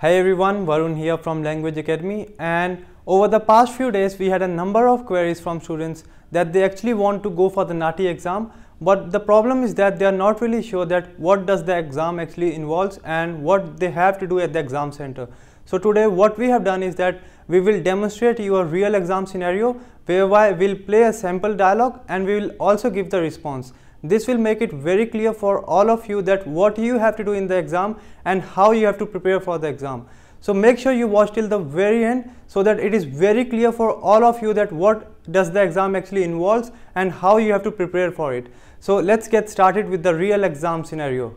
Hey everyone, Varun here from Language Academy and over the past few days we had a number of queries from students that they actually want to go for the NAATI exam but the problem is that they are not really sure that what does the exam actually involves and what they have to do at the exam center. So today what we have done is that we will demonstrate you a real exam scenario whereby we'll play a sample dialogue and we will also give the response. This will make it very clear for all of you that what you have to do in the exam and how you have to prepare for the exam. So make sure you watch till the very end so that it is very clear for all of you that what does the exam actually involves and how you have to prepare for it. So let's get started with the real exam scenario.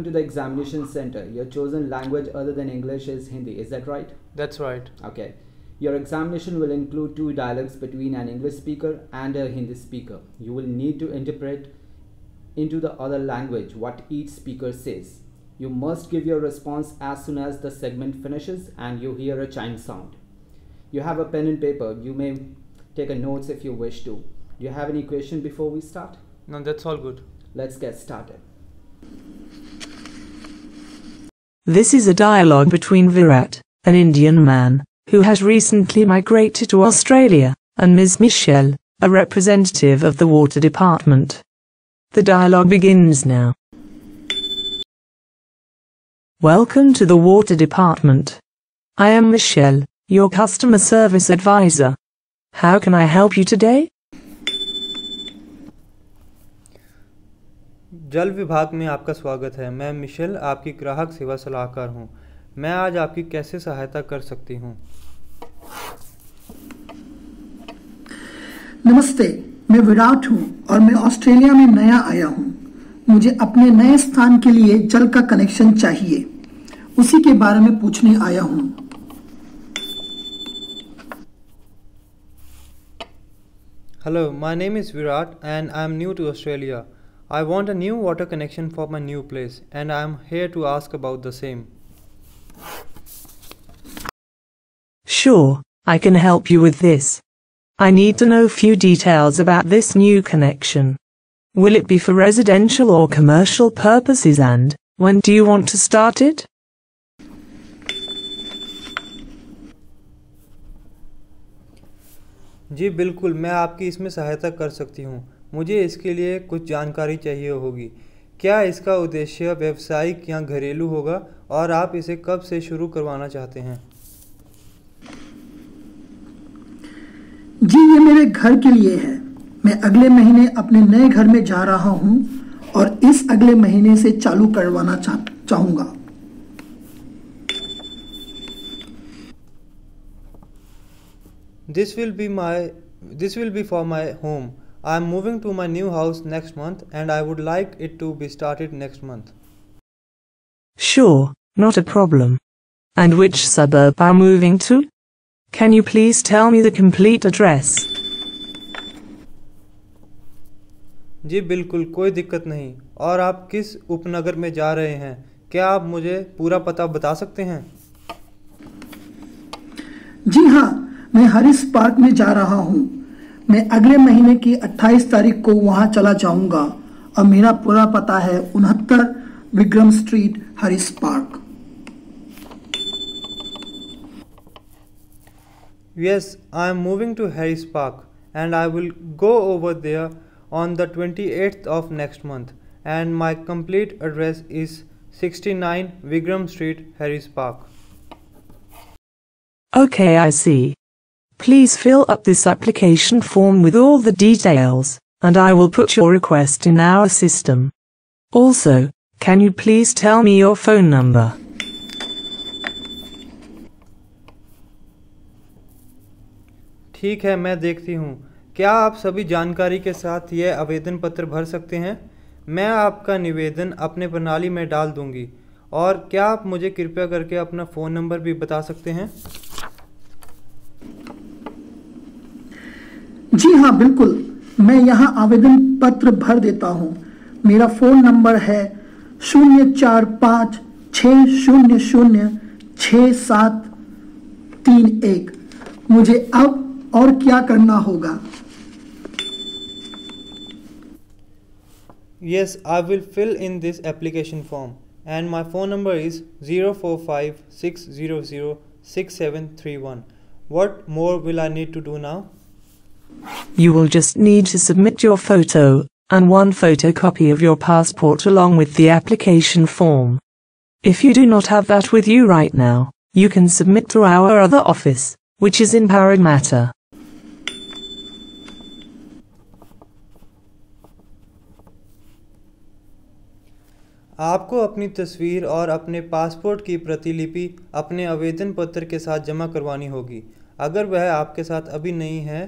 Welcome to the examination center. Your chosen language other than English is Hindi. Is that right? That's right. Okay. Your examination will include two dialogues between an English speaker and a Hindi speaker. You will need to interpret into the other language what each speaker says. You must give your response as soon as the segment finishes and you hear a chime sound. You have a pen and paper. You may take a notes if you wish to. Do you have any question before we start? No, that's all good. Let's get started. This is a dialogue between Virat, an Indian man, who has recently migrated to Australia, and Ms. Michelle, a representative of the water department. The dialogue begins now. Welcome to the water department. I am Michelle, your customer service advisor. How can I help you today? जल विभाग में आपका स्वागत है। मैं Michel आपकी ग्राहक सेवा सलाहकार हूँ। मैं आज आपकी कैसे सहायता कर सकती हूँ? नमस्ते मैं विराट हूँ और मैं ऑस्ट्रेलिया में नया आया हूँ। मुझे अपने नए स्थान के लिए जल का कनेक्शन चाहिए। उसी के बारे में पूछने आया हूँ। Hello, my name is Virat and I am new to Australia. I want a new water connection for my new place and I am here to ask about the same. Sure, I can help you with this. I need to know few details about this new connection. Will it be for residential or commercial purposes and when do you want to start it? जी बिल्कुल मैं आपकी इसमें सहायता कर सकती हूँ मुझे इसके लिए कुछ जानकारी चाहिए होगी। क्या इसका उद्देश्य व्यावसायिक या घरेलू होगा और आप इसे कब से शुरू करवाना चाहते हैं? जी ये मेरे घर के लिए है। मैं अगले महीने अपने नए घर में जा रहा हूँ और इस अगले महीने से चालू करवाना चाह, चाहूँगा। This will be my this will be for my home. I am moving to my new house next month and I would like it to be started next month. Sure, not a problem. And which suburb are moving to? Can you please tell me the complete address? जी बिल्कुल कोई दिक्कत नहीं और आप किस उपनगर में जा रहे हैं क्या आप मुझे पूरा पता बता सकते हैं जी हाँ मैं हरिस पार्क में जा रहा हूँ मैं अगले महीने की 28 तारीख को वहाँ चला जाऊँगा। और मेरा पूरा पता है उनहत्तर Vikram street Harris park. Yes I am moving to Harris park and I will go over there on the twenty eighth of next month and my complete address is sixty nine Vikram street Harris park okay I Please fill up this application form with all the details, and I will put your request in our system. Also, can you please tell me your phone number? ठीक है मैं देखती हूँ क्या आप सभी जानकारी के साथ यह आवेदन पत्र भर सकते हैं मैं आपका निवेदन अपने प्रणाली में डाल दूँगी और क्या आप मुझे कृपया करके अपना फ़ोन नंबर भी बता सकते हैं जी हाँ बिल्कुल। मैं यहाँ आवेदन पत्र भर देता हूँ। मेरा फ़ोन नंबर है शून्य चार पाँच छ शून्य शून्य छ सात तीन एक। मुझे अब और क्या करना होगा? Yes I will fill in this application form and my phone number is zero four five six zero zero six seven three one what more will I need to do now You will just need to submit your photo and one photocopy of your passport along with the application form. If you do not have that with you right now, you can submit to our other office, which is in Parramatta. आपको अपनी तस्वीर और अपने passport की प्रतिलिपि अपने आवेदन पत्र के साथ जमा करवानी होगी अगर वह आपके साथ अभी नहीं है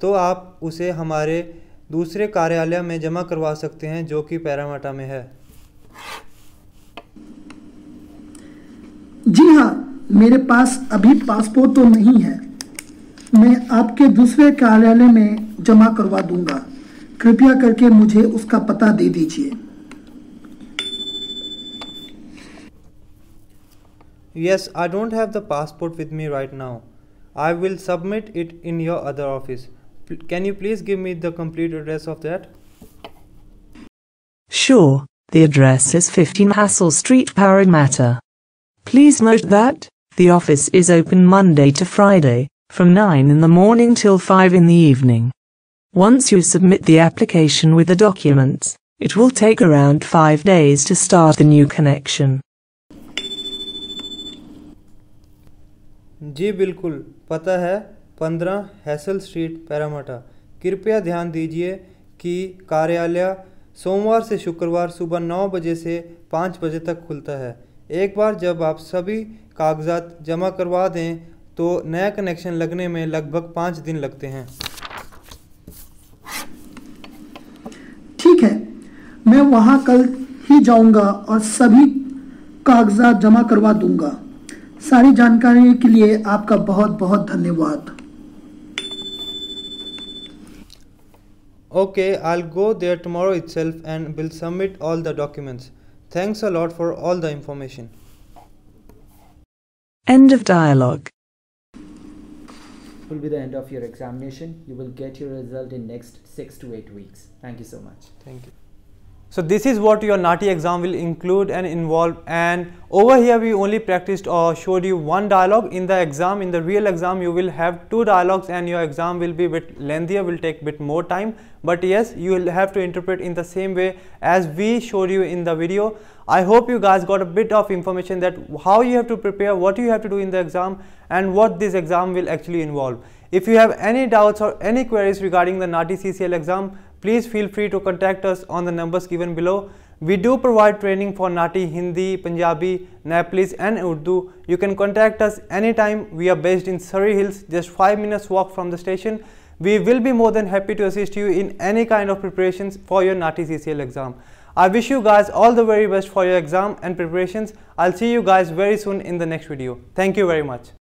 तो आप उसे हमारे दूसरे कार्यालय में जमा करवा सकते हैं जो कि पैरामाटा में है जी हाँ मेरे पास अभी पासपोर्ट तो नहीं है मैं आपके दूसरे कार्यालय में जमा करवा दूँगा कृपया करके मुझे उसका पता दे दीजिए Yes, I don't have the passport with me right now. I will submit it in your other office. Can you please give me the complete address of that? Sure, the address is 15 Hassall Street, Parramatta. Please note that the office is open Monday to Friday, from 9 in the morning till 5 in the evening. Once you submit the application with the documents, it will take around 5 days to start the new connection. जी बिल्कुल पता है पंद्रह hassle street Parramatta. कृपया ध्यान दीजिए कि कार्यालय सोमवार से शुक्रवार सुबह नौ बजे से पाँच बजे तक खुलता है। एक बार जब आप सभी कागजात जमा करवा दें तो नया कनेक्शन लगने में लगभग पाँच दिन लगते हैं। ठीक है, मैं वहाँ कल ही जाऊँगा और सभी कागजात जमा करवा दूँगा। सारी जानकारी के लिए आपका बहुत बहुत धन्यवाद। Okay, I'll go there tomorrow itself and will submit all the documents. Thanks a lot for all the information. End of dialogue. will be the end of your examination. You will get your result in next 6 to 8 weeks. Thank you so much. Thank you. So this is what your NAATI exam will include and involve and over here we only practiced or showed you one dialogue in the exam. In the real exam you will have two dialogues and your exam will be a bit lengthier, will take a bit more time. But yes, you will have to interpret in the same way as we showed you in the video. I hope you guys got a bit of information that how you have to prepare, what you have to do in the exam and what this exam will actually involve. If you have any doubts or any queries regarding the NAATI CCL exam, please feel free to contact us on the numbers given below. We do provide training for NAATI, Hindi, Punjabi, Nepalese and Urdu. You can contact us anytime. We are based in Surry Hills, just 5 minutes walk from the station. We will be more than happy to assist you in any kind of preparations for your NAATI CCL exam. I wish you guys all the very best for your exam and preparations. I'll see you guys very soon in the next video. Thank you very much.